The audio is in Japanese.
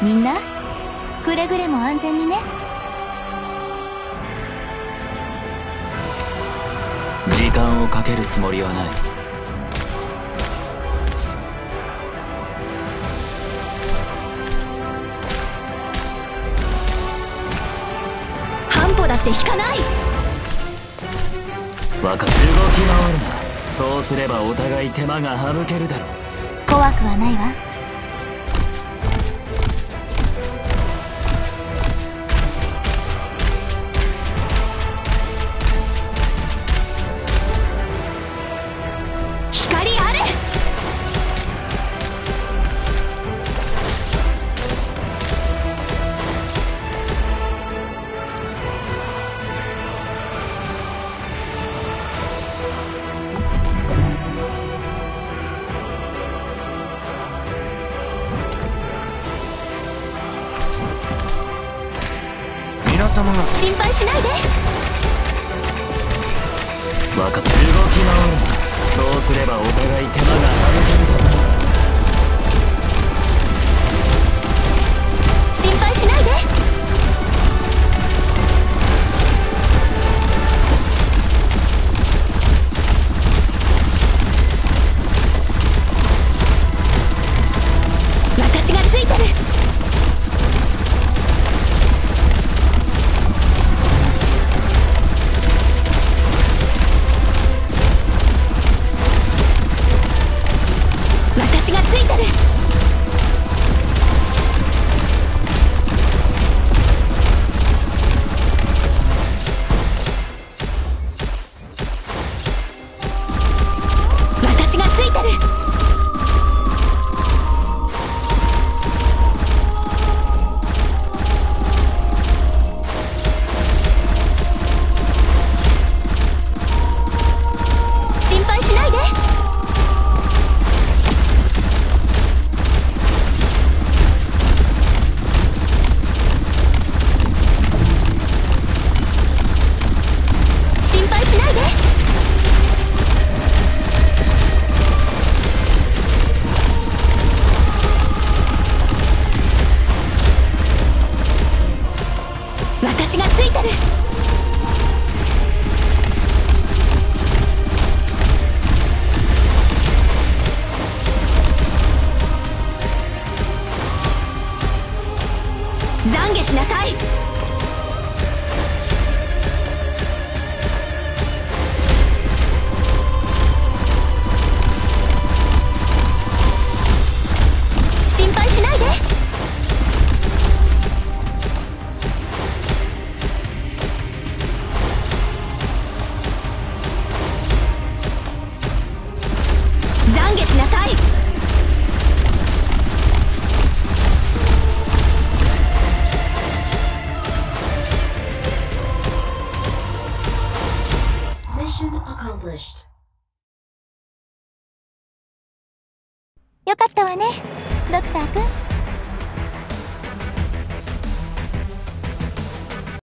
みんなくれぐれも安全にね。時間をかけるつもりはない。半歩だって引かない。分かった動き回るな。そうすればお互い手間が省けるだろう。怖くはないわ様。が心配しないで。分かった。動き回るなそうすればお互い手間が省け私がついてる。私がついてる。私がついてる。懺悔しなさい。Accomplished. よかったわねドクター君